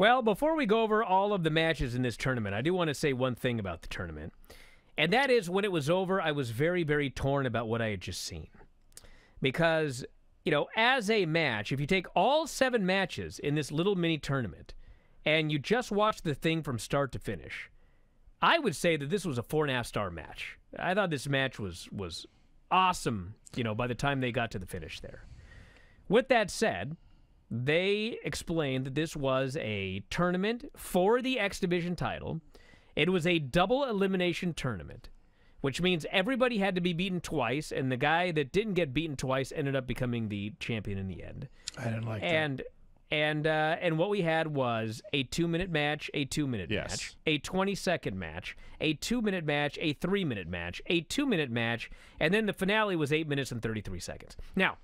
Well, before we go over all of the matches in this tournament, I do want to say one thing about the tournament. And that is when it was over, I was very, very torn about what I had just seen. Because, you know, as a match, if you take all seven matches in this little mini tournament and you just watch the thing from start to finish, I would say that this was a four and a half star match. I thought this match was was awesome, you know, by the time they got to the finish there. With that said, they explained that this was a tournament for the X Division title. It was a double elimination tournament, which means everybody had to be beaten twice, and the guy that didn't get beaten twice ended up becoming the champion in the end. I didn't like and, that. And uh, and what we had was a two minute match, a two minute Yes. match, a twenty second match, a two minute match, a three minute match, a two minute match, and then the finale was eight minutes and thirty three seconds. Now,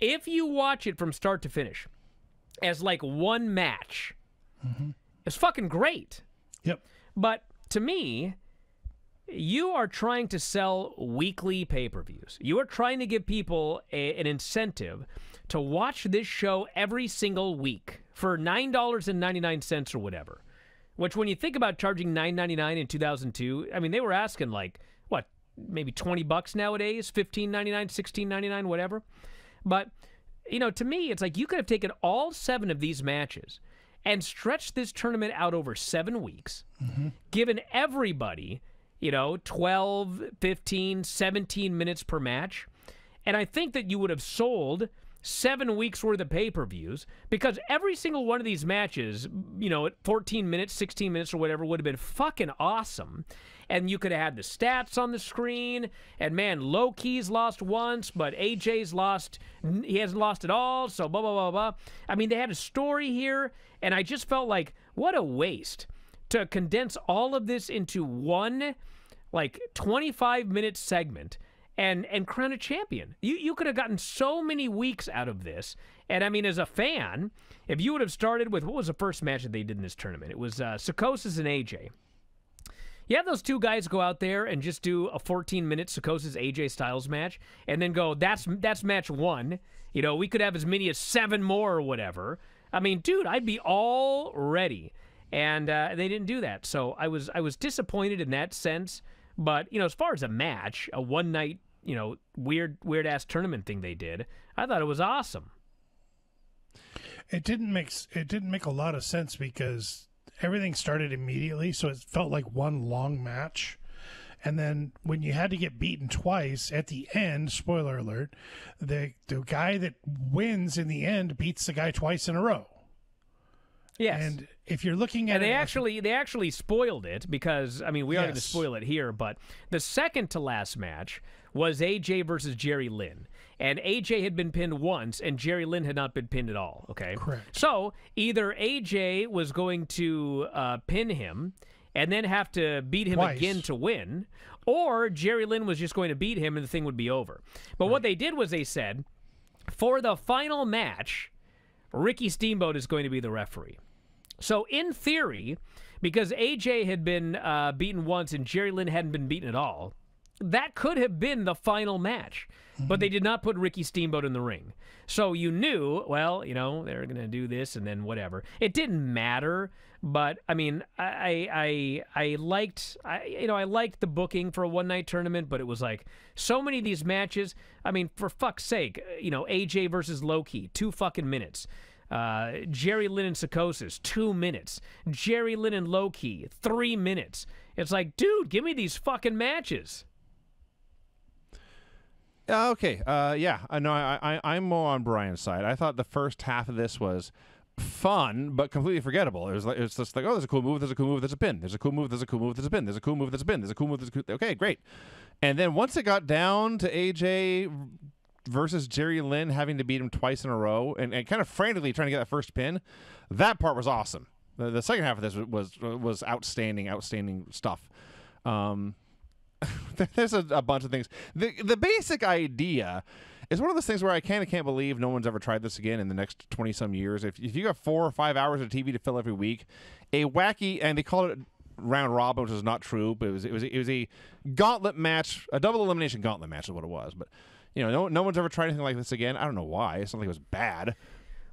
if you watch it from start to finish, as like one match, mm-hmm. it's fucking great. Yep. But to me, you are trying to sell weekly pay per views. You are trying to give people a, an incentive to watch this show every single week for $9.99 or whatever. Which, when you think about charging $9.99 in 2002, I mean, they were asking like, what, maybe 20 bucks nowadays, $15.99, $16.99, whatever. But, you know, to me, it's like you could have taken all seven of these matches and stretched this tournament out over seven weeks, given everybody, you know, 12, 15, 17 minutes per match. And I think that you would have sold seven weeks worth of pay per views because every single one of these matches, you know, at 14 minutes, 16 minutes, or whatever, would have been fucking awesome. And you could have had the stats on the screen. And man, Low Ki's lost once, but AJ's lost. He hasn't lost at all. So blah, blah, blah, blah. I mean, they had a story here. And I just felt like, what a waste to condense all of this into one, like, 25 minute segment and and crown a champion. You you could have gotten so many weeks out of this. And I mean, as a fan, if you would have started with what was the first match that they did in this tournament? It was uh, Psychosis and AJ. You have those two guys go out there and just do a 14 minute Psychosis AJ Styles match, and then go that's that's match one. You know, we could have as many as seven more or whatever. I mean, dude, I'd be all ready. And uh, they didn't do that, so I was I was disappointed in that sense. But you know, as far as a match, a one night you know weird weird ass tournament thing they did, I thought it was awesome. It didn't make it didn't make a lot of sense because everything started immediately, so it felt like one long match. And then when you had to get beaten twice at the end, spoiler alert, the the guy that wins in the end beats the guy twice in a row. Yes. And if you're looking at And they it actually they actually spoiled it because I mean we are going to spoil it here, but the second to last match was AJ versus Jerry Lynn. And AJ had been pinned once and Jerry Lynn had not been pinned at all, okay? Correct. So, either AJ was going to uh, pin him and then have to beat him Twice. again to win, or Jerry Lynn was just going to beat him and the thing would be over. But what they did was they said, for the final match, Ricky Steamboat is going to be the referee. So, in theory, because AJ had been uh, beaten once and Jerry Lynn hadn't been beaten at all, that could have been the final match. But they did not put Ricky Steamboat in the ring. So you knew, well, you know, they're going to do this and then whatever. It didn't matter. But I mean, I I I liked I you know I liked the booking for a one night tournament, but it was like so many of these matches. I mean, for fuck's sake, you know, AJ versus Low Ki, two fucking minutes. Uh, Jerry Lynn and Psychosis, two minutes. Jerry Lynn and Low Ki, three minutes. It's like, dude, give me these fucking matches. Uh, okay. Uh, yeah. I know. I, I I'm more on Bryan's side. I thought the first half of this was fun, but completely forgettable. It was like it's just like, oh, there's a cool move. There's a cool move. There's a pin. There's a cool move. There's a cool move. There's a pin. There's a cool move. There's a pin. There's a cool move. There's a cool. Okay, great. And then once it got down to AJ versus Jerry Lynn having to beat him twice in a row and, and kind of frantically trying to get that first pin, that part was awesome. The, the second half of this was was, outstanding, outstanding stuff. Um, there's a, a bunch of things. The the basic idea is one of those things where I kind of can't believe no one's ever tried this again in the next twenty some years. If if you got four or five hours of TV to fill every week, a wacky and they call it round robin, which is not true, but it was it was it was a gauntlet match, a double elimination gauntlet match is what it was. But you know, no no one's ever tried anything like this again. I don't know why. It's not like it was bad.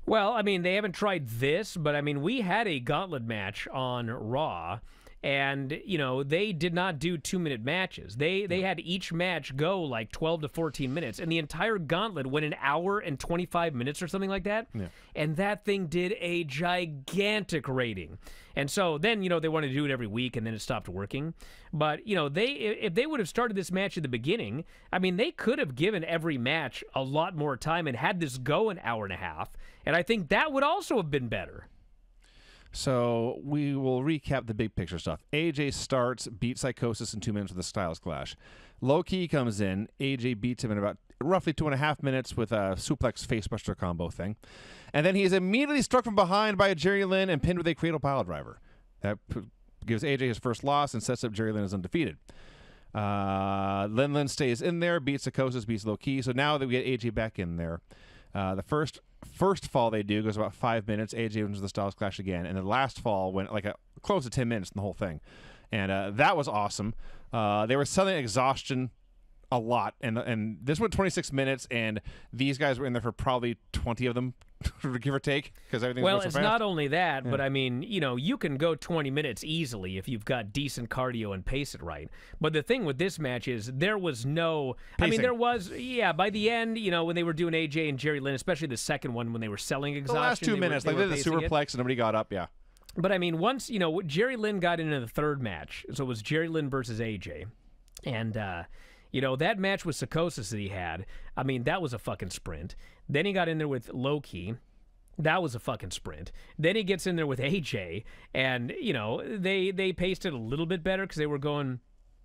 Well, I mean, they haven't tried this, but I mean, we had a gauntlet match on Raw, and you know they did not do two minute matches. They they had each match go like twelve to fourteen minutes, and the entire gauntlet went an hour and twenty five minutes or something like that. And that thing did a gigantic rating. And so then you know they wanted to do it every week, and then it stopped working. But you know they if they would have started this match at the beginning, I mean they could have given every match a lot more time and had this go an hour and a half, and I think that would also have been better. So we will recap the big picture stuff. AJ starts, beats Psychosis in two minutes with a Styles Clash. Low Ki comes in. AJ beats him in about roughly two and a half minutes with a suplex facebuster combo thing. And then he is immediately struck from behind by a Jerry Lynn and pinned with a cradle pile driver. That gives AJ his first loss and sets up Jerry Lynn as undefeated. Uh, Lynn stays in there, beats Psychosis, beats Low Ki. So now that we get AJ back in there, uh, the first first fall they do goes about five minutes. AJ wins the Styles Clash again, and the last fall went like a close to ten minutes in the whole thing, and uh, that was awesome. Uh, they were selling exhaustion a lot, and and this went 26 minutes, and these guys were in there for probably 20 of them, give or take, because everything. Well, so it's fast. not only that, but I mean, you know, you can go 20 minutes easily if you've got decent cardio and pace it right. But the thing with this match is there was no. I mean, there was, yeah, by the end, you know, when they were doing AJ and Jerry Lynn, especially the second one when they were selling exhaustion. the last two they were- minutes, they like they did the pacing it. superplex, and nobody got up. Yeah, But I mean, once you know Jerry Lynn got into the third match, so it was Jerry Lynn versus AJ, and uh, you know that match with Psychosis that he had. I mean, that was a fucking sprint. Then he got in there with Low Ki. That was a fucking sprint. Then he gets in there with AJ, and you know they they paced it a little bit better because they were going.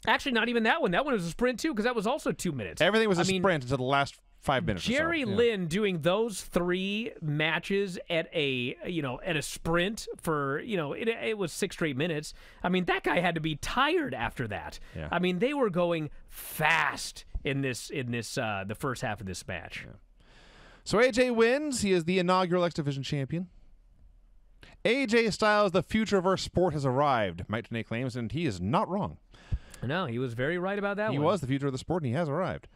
Actually, not even that one. That one was a sprint too because that was also two minutes. everything was a I mean, sprint until the last five minutes. or so. Jerry Yeah. Lynn doing those three matches at a you know at a sprint for you know it, it was six straight minutes. I mean that guy had to be tired after that. Yeah. I mean they were going fast in this in this uh, the first half of this match. So AJ wins. He is the inaugural X Division champion. AJ Styles, the future of our sport has arrived. Mike Tenay claims, and he is not wrong. No, he was very right about that He one. was the future of the sport, and he has arrived.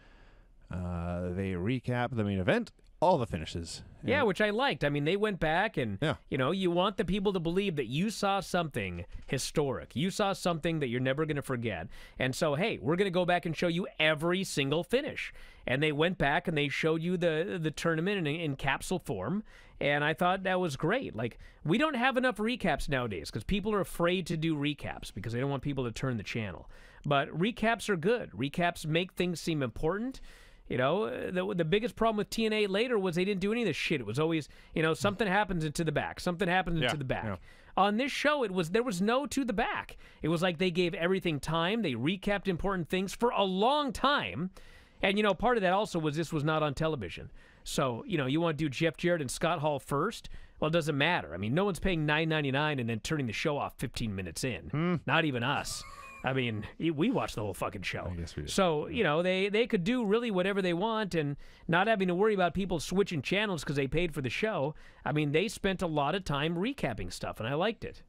Uh, they recap the main event, all the finishes. Yeah, which I liked. I mean, they went back and, Yeah. you know, you want the people to believe that you saw something historic. You saw something that you're never going to forget. And so, hey, we're going to go back and show you every single finish. And they went back and they showed you the the tournament in, in capsule form. And I thought that was great. Like, we don't have enough recaps nowadays because people are afraid to do recaps because they don't want people to turn the channel. But recaps are good. Recaps make things seem important. You know, uh, the the biggest problem with TNA later was they didn't do any of this shit. It was always, you know, something happens into the back, something happens into Yeah, the back. yeah. On this show, it was there was no to the back. It was like they gave everything time. They recapped important things for a long time, and you know, part of that also was this was not on television. So you know, you want to do Jeff Jarrett and Scott Hall first. Well, it doesn't matter. I mean, no one's paying nine ninety nine and then turning the show off fifteen minutes in. Hmm. Not even us. I mean, we watched the whole fucking show. guess we did. So, you know, they, they could do really whatever they want and not having to worry about people switching channels because they paid for the show. I mean, they spent a lot of time recapping stuff, and I liked it.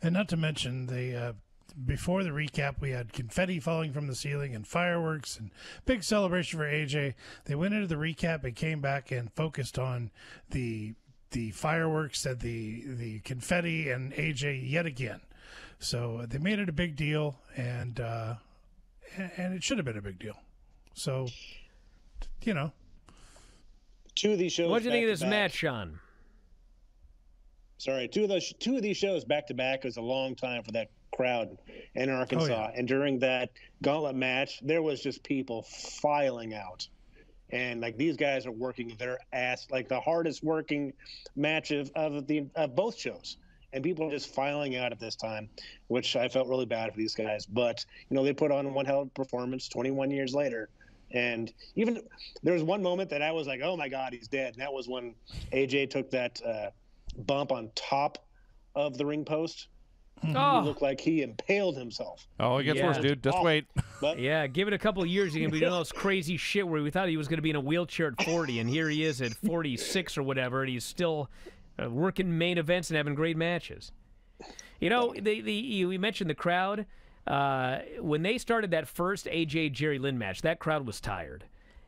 And not to mention, they uh, before the recap, we had confetti falling from the ceiling and fireworks and big celebration for AJ. They went into the recap and came back and focused on the the fireworks and the the confetti and AJ yet again. So they made it a big deal, and uh, and it should have been a big deal. So, you know, Two of these shows. What do you think of this back-to-back- match, Shawn? Sorry, two of those two of these shows back to back was a long time for that crowd in Arkansas. yeah. And during that gauntlet match, there was just people filing out. And like these guys are working their ass like the hardest working match of, of the of both shows. And people are just filing out at this time, which I felt really bad for these guys. But you know, they put on one hell of a performance 21 years later. And even there was one moment that I was like, "Oh my God, he's dead!" And that was when AJ took that uh, bump on top of the ring post. Oh. He Oh, looked like he impaled himself. Oh, it gets Yeah. worse, dude. Just Awful. wait. But yeah, give it a couple of years. You're going to be doing all this crazy shit where we thought he was going to be in a wheelchair at 40, and here he is at 46 or whatever, and he's still uh, working main events and having great matches. You know, the, the you, mentioned the crowd. Uh, when they started that first AJ Jerry Lynn match, that crowd was tired.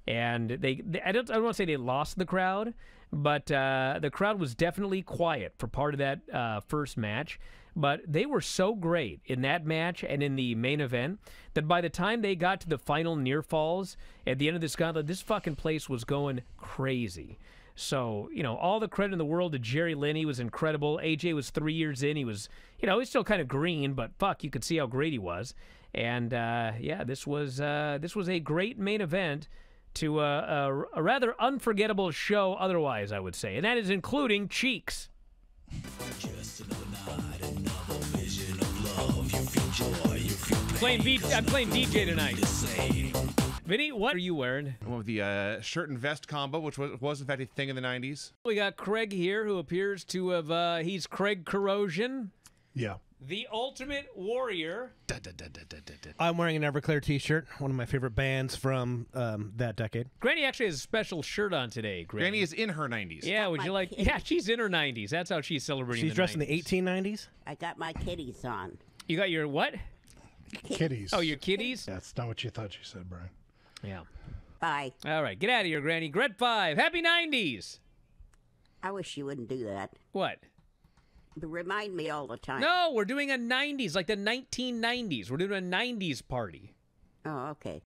and they, they I don't I don't want to say they lost the crowd, but uh, the crowd was definitely quiet for part of that uh, first match. But they were so great in that match and in the main event that by the time they got to the final near falls at the end of this gauntlet, this fucking place was going crazy. So, you know, all the credit in the world to Jerry Lynn. He was incredible. AJ was three years in. He was, you know, he's still kind of green, but fuck, you could see how great he was. And uh, yeah, this was uh, this was a great main event to a, a, a rather unforgettable show. Otherwise, I would say, and that is including Cheeks. Playing v- I'm playing DJ tonight. Vinny, what are you wearing? I went with the uh, shirt and vest combo, which was, was in fact a thing in the '90s. We got Craig here, who appears to have. Uh, he's Craig Corrosion, Yeah. the Ultimate Warrior. Da, da, da, I'm wearing an Everclear T-shirt, one of my favorite bands from um, that decade. Granny actually has a special shirt on today. Granny, Granny is in her 90s. Yeah, would you like? kid. Yeah, she's in her 90s. That's how she's celebrating. She's the dressed 90s. in the 1890s. I got my kitties on. You got your what? Kitties. Oh, your kitties. That's not what you thought you said, Bryan. Yeah. Bye. All right, get out of here, Granny. Gret five. Happy 90s. I wish you wouldn't do that. What? Remind me all the time. No, we're doing a 90s, like the 1990s. We're doing a 90s party. Oh, okay.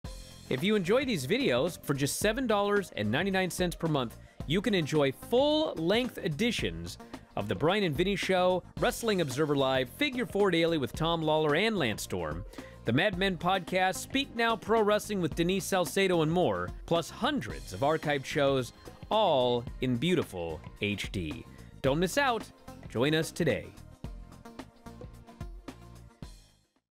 If you enjoy these videos, for just $7.99 per month, you can enjoy full length editions of The Bryan and Vinny Show, Wrestling Observer Live, Figure 4 Daily with Tom Lawler and Lance Storm, the Mad Men podcast, Speak Now Pro Wrestling with Denise Salcedo, and more, plus hundreds of archived shows, all in beautiful HD. Don't miss out. Join us today.